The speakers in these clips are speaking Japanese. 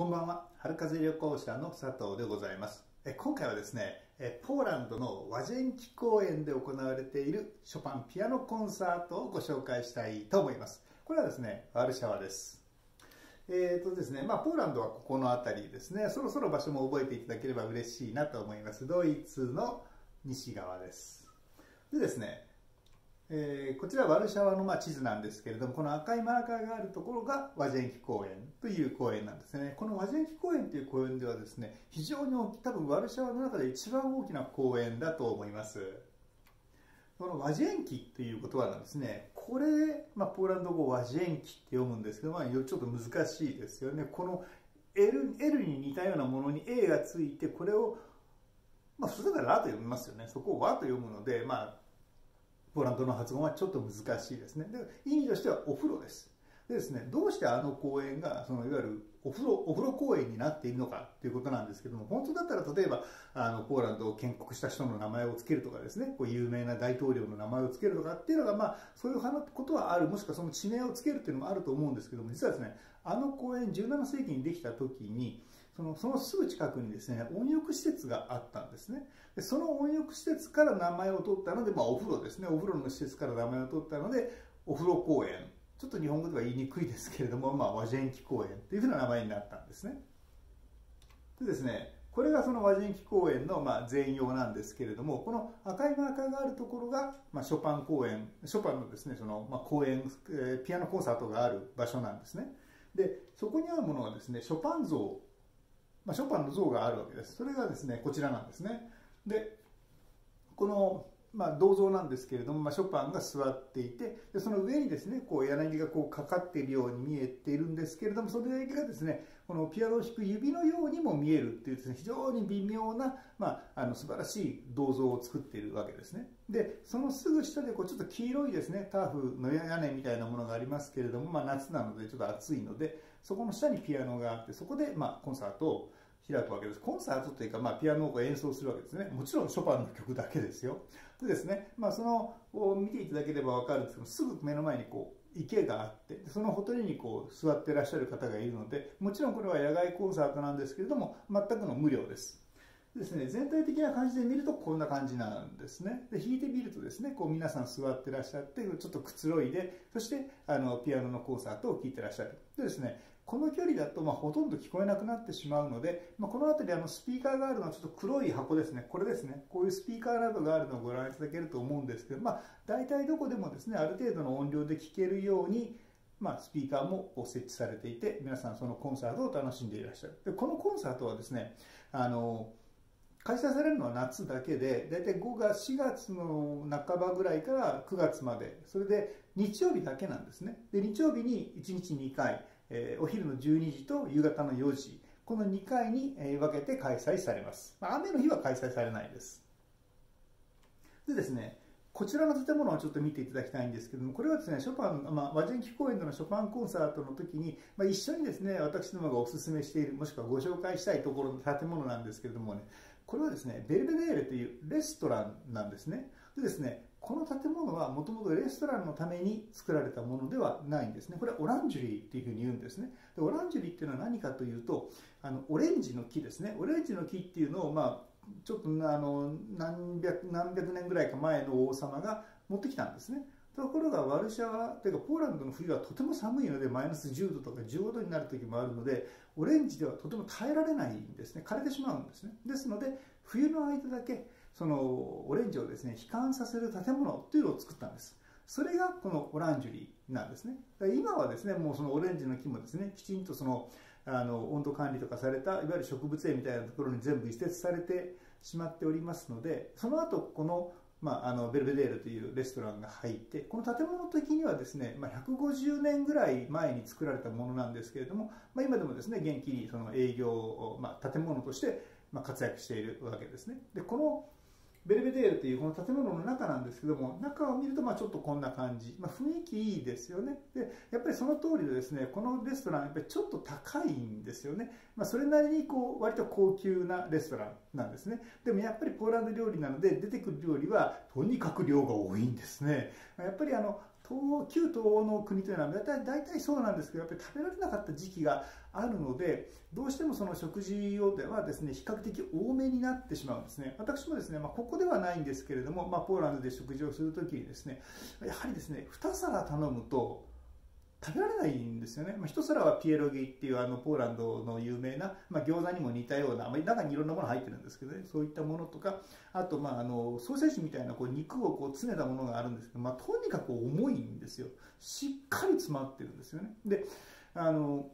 こんばんは。春風旅行者の佐藤でございます。え今回はですねえポーランドのワジェンキ公園で行われているショパンピアノコンサートをご紹介したいと思います。これはですねワルシャワです。えーとですねまあ、ポーランドはここの辺りですね。そろそろ場所も覚えていただければ嬉しいなと思います。ドイツの西側です。でですねえー、こちらワルシャワのまあ地図なんですけれどもこの赤いマーカーがあるところがワジェンキ公園という公園なんですね。このワジェンキ公園という公園ではですね非常に多分ワルシャワの中で一番大きな公園だと思います。このワジェンキという言葉なんですね。これ、まあ、ポーランド語ワジェンキって読むんですけど、まあ、ちょっと難しいですよね。この L, L に似たようなものに A がついてこれをまあ、普通だからラと読みますよね。そこを和と読むので、まあ、ポーランドの発音はちょっと難しいですね。で意味としてはお風呂です。でですね、どうしてあの公園がそのいわゆるお風呂お風呂公園になっているのかということなんですけども本当だったら例えばあのポーランドを建国した人の名前を付けるとかですねこう有名な大統領の名前を付けるとかっていうのが、まあ、そういうことはあるもしくはその地名を付けるっていうのもあると思うんですけども実はですねあの公園17世紀にできた時にそのそのすぐ近くにですね温浴施設があったんですね。でその温浴施設から名前を取ったので、まあ、お風呂ですね。お風呂の施設から名前を取ったのでお風呂公園。ちょっと日本語では言いにくいですけれども、まあ、和ジェンキ公園というふうな名前になったんですね。でですねこれがその和ジェンキ公園のまあ全容なんですけれどもこの赤いマーカーがあるところがまあショパン公園ショパンのですねそのまあ公演、えー、ピアノコンサートがある場所なんですね。でそこにあるものはですねショパン像まあ、ショパンの像があるわけです。それがですね、こちらなんですね。で、この、まあ、銅像なんですけれども、まあ、ショパンが座っていて、でその上にですね、こう柳がこうかかっているように見えているんですけれども、その柳がですね、このピアノを弾く指のようにも見えるっていうですね、非常に微妙な、まあ、あの素晴らしい銅像を作っているわけですね。で、そのすぐ下でこうちょっと黄色いですね、ターフの屋根みたいなものがありますけれども、まあ、夏なのでちょっと暑いので、そこの下にピアノがあって、そこでまコンサートを開くわけです。コンサートというか、まあ、ピアノを演奏するわけですね。もちろんショパンの曲だけですよ。でですね、まあ、そのを見ていただければ分かるんですけど、すぐ目の前にこう池があってそのほとりにこう座ってらっしゃる方がいるのでもちろんこれは野外コンサートなんですけれども全くの無料ですですね、全体的な感じで見るとこんな感じなんですね。で弾いてみるとですねこう皆さん座ってらっしゃってちょっとくつろいでそしてあのピアノのコンサートを聴いてらっしゃる。でですねこの距離だとまあほとんど聞こえなくなってしまうので、まあ、この辺りあのスピーカーがあるのはちょっと黒い箱ですね。これですね。こういうスピーカーなどがあるのをご覧いただけると思うんですけど、まあ、大体どこでもですねある程度の音量で聞けるようにまあ、スピーカーも設置されていて皆さんそのコンサートを楽しんでいらっしゃる。でこのコンサートはですねあの開催されるのは夏だけで大体5月4月の半ばぐらいから9月まで。それで日曜日だけなんですね。で日曜日に1日2回、えー、お昼の12時と夕方の4時。この2回に分けて開催されます、まあ、雨の日は開催されないです。でですねこちらの建物をちょっと見ていただきたいんですけども、これはですね、ショパン、まあ、和人機公園でのショパンコンサートの時に、まあ、一緒にですね、私どもがお勧めしている、もしくはご紹介したいところの建物なんですけれどもね、これはですね、ベルベデーレというレストランなんですね。でですね、この建物はもともとレストランのために作られたものではないんですね。これはオランジュリーっていうふうに言うんですね。でオランジュリーっていうのは何かというと、あのオレンジの木ですね。オレンジの木っていうのを、まあ、ちょっとあの何百何百年ぐらいか前の王様が持ってきたんですね。ところがワルシャワというかポーランドの冬はとても寒いのでマイナス10度とか15度になる時もあるのでオレンジではとても耐えられないんですね。枯れてしまうんですね。ですので冬の間だけそのオレンジをですね悲観させる建物っていうのを作ったんです。それがこのオランジュリーなんですね。今はですねもうそのオレンジの木もですねきちんとそのあの温度管理とかされたいわゆる植物園みたいなところに全部移設されてしまっておりますのでその後このまあ、あのベルベデールというレストランが入ってこの建物的にはですね、まあ、150年ぐらい前に作られたものなんですけれども、まあ、今でもですね元気にその営業、まあ、建物として活躍しているわけですね。でこのベルベデールというこの建物の中なんですけども中を見るとまあちょっとこんな感じ、まあ、雰囲気いいですよね。でやっぱりその通りでですねこのレストランやっぱりちょっと高いんですよね、まあ、それなりにこう割と高級なレストランなんですね。でもやっぱりポーランド料理なので出てくる料理はとにかく量が多いんですね。やっぱりあの東旧東欧の国というのは大体大体そうなんですけどやっぱり食べられなかった時期があるのでどうしてもその食事用ではですね比較的多めになってしまうんですね。私もですね、まあ、ここではないんですけれども、まあ、ポーランドで食事をするときにですねやはりですね2皿頼むと食べられないんですよね、まあ、一皿はピエロギっていうあのポーランドの有名な、まあ、餃子にも似たような、まあ、中にいろんなもの入ってるんですけどねそういったものとかあと、まあ、あのソーセージみたいなこう肉をこう詰めたものがあるんですけど、まあ、とにかく重いんですよ。しっかり詰まってるんですよね。であの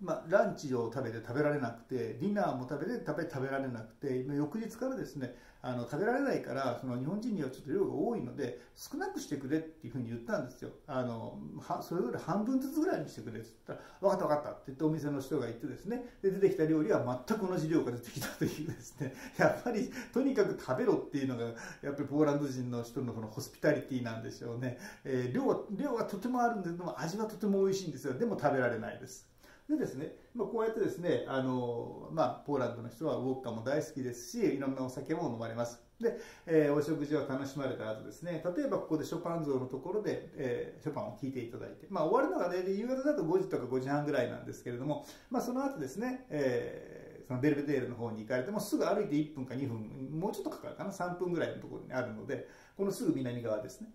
まあ、ランチを食べて食べられなくてディナーも食べて食べ食べられなくて翌日からですねあの食べられないからその日本人にはちょっと量が多いので少なくしてくれっていうふうに言ったんですよ。あのはそれぞれ半分ずつぐらいにしてくれって言った。ら分かった分かったって言ってお店の人が言ってですね。で出てきた料理は全く同じ量が出てきたというですね。やっぱりとにかく食べろっていうのがやっぱりポーランド人の人のこのホスピタリティなんでしょうね、えー、量は量はとてもあるんですけども味はとても美味しいんですよ。でも食べられないです。でですね、まあ、こうやってですね、あのまあ、ポーランドの人はウォッカも大好きですし、いろんなお酒も飲まれます。で、えー、お食事を楽しまれた後ですね、例えばここでショパン像のところで、えー、ショパンを聴いていただいて、まあ、終わるのがね、夕方だと5時とか5時半ぐらいなんですけれども、まあ、その後ですね、えー、そのベルベデールの方に行かれてもすぐ歩いて1分か2分、もうちょっとかかるかな、3分ぐらいのところにあるので、このすぐ南側ですね。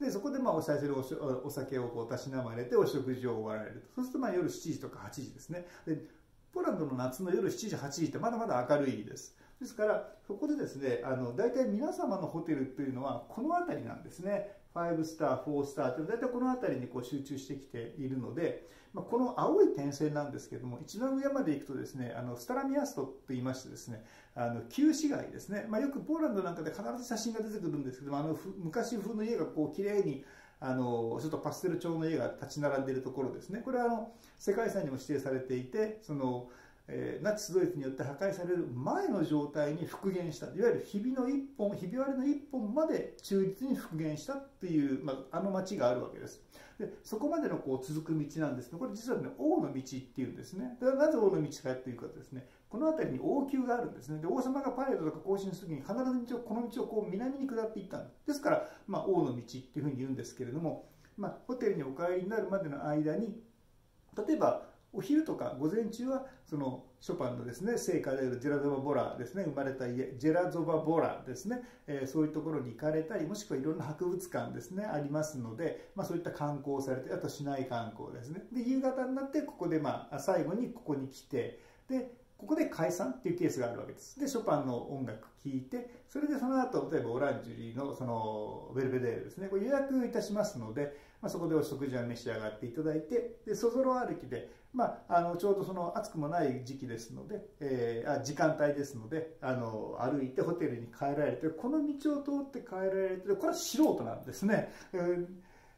でそこでまあお最初にお酒をこうたしなまれてお食事を終わられると。そうするとまあ夜7時とか8時ですね。でポーランドの夏の夜7時8時ってまだまだ明るいです。ですからそこでですねあの大体皆様のホテルというのはこの辺りなんですね。5スター4スターというのは大体この辺りにこう集中してきているので、まあ、この青い点線なんですけども一番上まで行くとですねあのスタラミアストと言いましてですねあの旧市街ですね、まあ、よくポーランドなんかで必ず写真が出てくるんですけどもあの昔風の家がこう綺麗にあのちょっとパステル調の家が立ち並んでいるところですね。これはあの世界遺産にも指定されていてそのえー、ナチスドイツによって破壊される前の状態に復元した。いわゆるひびの一本ひび割れの一本まで忠実に復元したっていう、まあ、あの町があるわけです。でそこまでのこう続く道なんです。けどこれ実はね王の道っていうんですね。だからなぜ王の道かっていうかですね。この辺りに王宮があるんですね。で王様がパレードとか行進する時に必ず道をこの道をこう南に下っていったんですですから、まあ、王の道っていうふうに言うんですけれども、まあ、ホテルにお帰りになるまでの間に例えばお昼とか午前中はそのショパンのですね聖火であるジェラゾバ・ボラですね生まれた家ジェラゾバ・ボラですね、えー、そういうところに行かれたりもしくはいろんな博物館ですねありますので、まあ、そういった観光をされてあと市内観光ですね。で夕方になってここでまあ最後にここに来てでここで解散っていうケースがあるわけです。で、ショパンの音楽聴いて、それでその後、例えばオランジュリーのそのベルベデールですね、これ予約いたしますので、まあ、そこでお食事は召し上がっていただいて、で、そぞろ歩きで、まあ、あのちょうどその暑くもない時期ですので、えー、あ時間帯ですのであの歩いてホテルに帰られてこの道を通って帰られてこれは素人なんですね。えー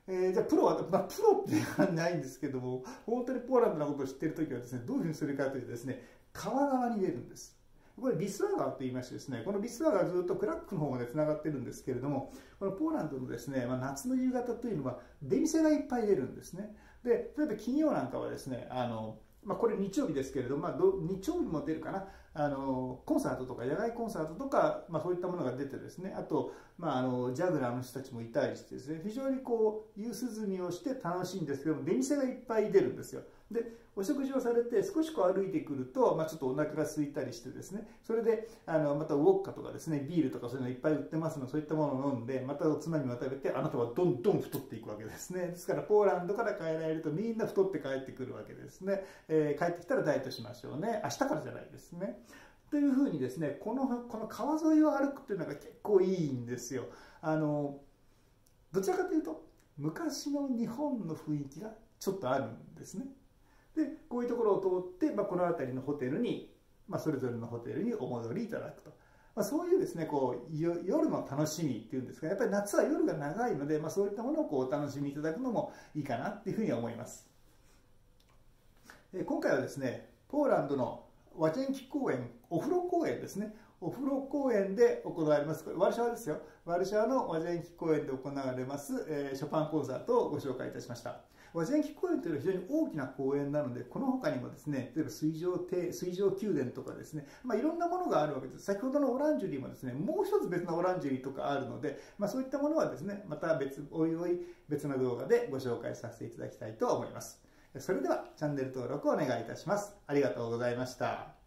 えー、じゃあプロは、まあ、プロってないんですけども本当にポーランドのことを知っている時はですねどういうふうにするかというとですね川側に出るんです。これビスワ川と言いましてですねこのビスワ川ずっとクラックの方までつながってるんですけれどもこのポーランドのですね、まあ、夏の夕方というのは出店がいっぱい出るんですね。で例えば金曜なんかはですねあの、まあ、これ日曜日ですけれども、まあ、日曜日も出るかな。あのコンサートとか野外コンサートとか、まあ、そういったものが出てですねあと、まあ、あのジャグラーの人たちもいたりしてですね非常にこう夕涼みをして楽しいんですけども出店がいっぱい出るんですよ。でお食事をされて少しこう歩いてくると、まあ、ちょっとお腹が空いたりしてですね。それであのまたウォッカとかですねビールとかそういうのいっぱい売ってますのでそういったものを飲んでまたおつまみも食べてあなたはどんどん太っていくわけですね。ですからポーランドから帰られるとみんな太って帰ってくるわけですね、えー、帰ってきたらダイエットしましょうね。明日からじゃないですね。というふうにですねこのこの川沿いを歩くっていうのが結構いいんですよ。あのどちらかというと昔の日本の雰囲気がちょっとあるんですね。でこういうところを通って、まあ、この辺りのホテルに、まあ、それぞれのホテルにお戻りいただくと。まあ、そういうですねこう夜の楽しみっていうんですか。やっぱり夏は夜が長いので、まあ、そういったものをこうお楽しみいただくのもいいかなっていうふうに思います。今回はですねポーランドのワチェンキ公園お風呂公園ですね。お風呂公園で行われます。ワルシャワですよ。ワルシャワのワジェンキ公園で行われます、え、ショパンコンサートをご紹介いたしました。和前期公園というのは非常に大きな公園なのでこの他にもですね例えば水上亭水上宮殿とかですね、まあ、いろんなものがあるわけです。先ほどのオランジュリーもですねもう一つ別のオランジュリーとかあるので、まあ、そういったものはですねまた別おいおい別の動画でご紹介させていただきたいと思います。それではチャンネル登録をお願いいたします。ありがとうございました。